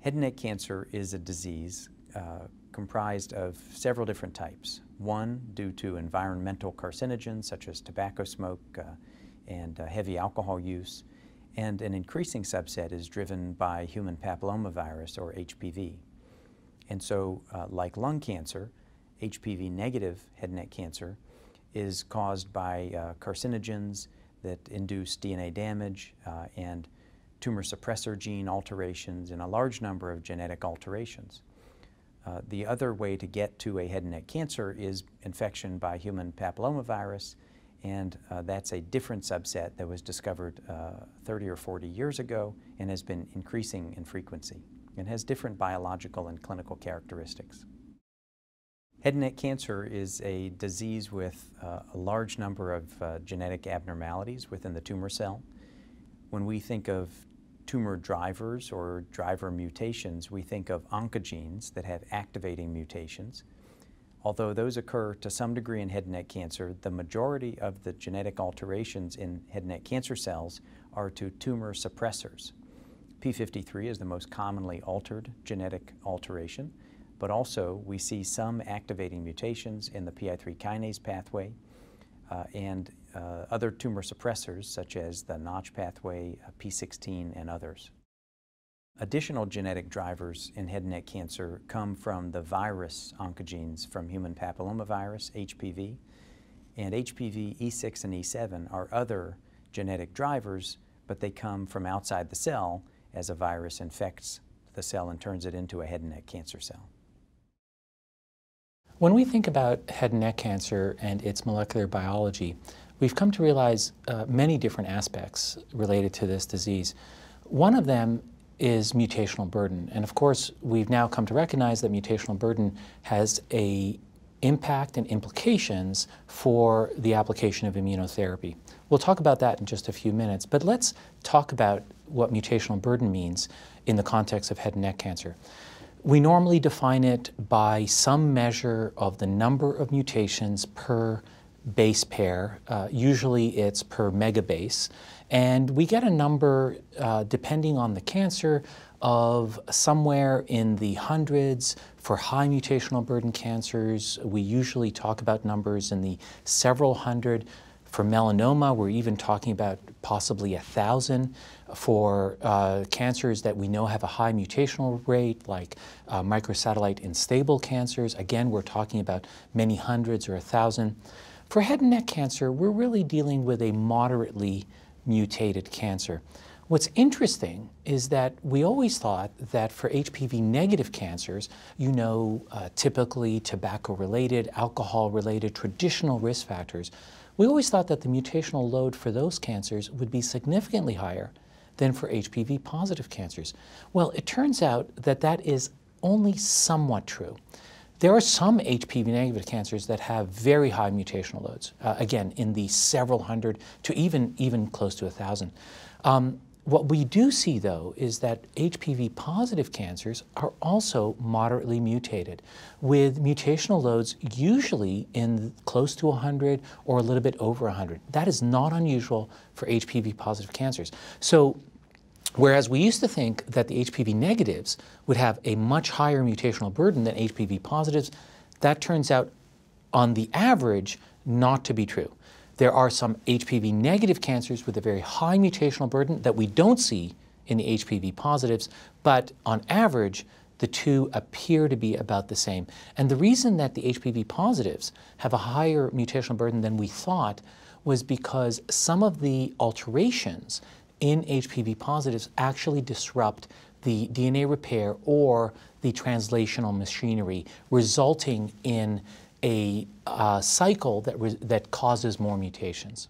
Head and neck cancer is a disease uh, comprised of several different types. One, due to environmental carcinogens such as tobacco smoke uh, and uh, heavy alcohol use, and an increasing subset is driven by human papillomavirus or HPV. And so, uh, like lung cancer, HPV negative head and neck cancer is caused by uh, carcinogens that induce DNA damage uh, and tumor suppressor gene alterations, and a large number of genetic alterations. Uh, the other way to get to a head and neck cancer is infection by human papillomavirus, and uh, that's a different subset that was discovered uh, 30 or 40 years ago and has been increasing in frequency and has different biological and clinical characteristics. Head and neck cancer is a disease with uh, a large number of uh, genetic abnormalities within the tumor cell. When we think of tumor drivers or driver mutations, we think of oncogenes that have activating mutations. Although those occur to some degree in head and neck cancer, the majority of the genetic alterations in head and neck cancer cells are to tumor suppressors. P53 is the most commonly altered genetic alteration, but also we see some activating mutations in the PI3 kinase pathway uh, and uh, other tumor suppressors such as the Notch pathway, uh, P16, and others. Additional genetic drivers in head and neck cancer come from the virus oncogenes from human papillomavirus, HPV, and HPV E6 and E7 are other genetic drivers, but they come from outside the cell as a virus infects the cell and turns it into a head and neck cancer cell. When we think about head and neck cancer and its molecular biology, we've come to realize uh, many different aspects related to this disease. One of them is mutational burden. And of course, we've now come to recognize that mutational burden has a impact and implications for the application of immunotherapy. We'll talk about that in just a few minutes, but let's talk about what mutational burden means in the context of head and neck cancer. We normally define it by some measure of the number of mutations per base pair. Uh, usually it's per megabase. And we get a number, uh, depending on the cancer, of somewhere in the hundreds for high mutational burden cancers. We usually talk about numbers in the several hundred. For melanoma, we're even talking about possibly a thousand for uh, cancers that we know have a high mutational rate, like uh, microsatellite unstable cancers. Again, we're talking about many hundreds or a thousand. For head and neck cancer, we're really dealing with a moderately mutated cancer. What's interesting is that we always thought that for HPV negative cancers, you know, uh, typically tobacco related, alcohol related, traditional risk factors, we always thought that the mutational load for those cancers would be significantly higher than for HPV positive cancers. Well, it turns out that that is only somewhat true. There are some HPV negative cancers that have very high mutational loads, uh, again, in the several hundred to even, even close to a thousand. Um, what we do see, though, is that HPV positive cancers are also moderately mutated, with mutational loads usually in close to 100 or a little bit over 100. That is not unusual for HPV positive cancers. So, whereas we used to think that the HPV negatives would have a much higher mutational burden than HPV positives, that turns out, on the average, not to be true. There are some HPV negative cancers with a very high mutational burden that we don't see in the HPV positives, but on average, the two appear to be about the same. And the reason that the HPV positives have a higher mutational burden than we thought was because some of the alterations in HPV positives actually disrupt the DNA repair or the translational machinery, resulting in a uh, cycle that, that causes more mutations.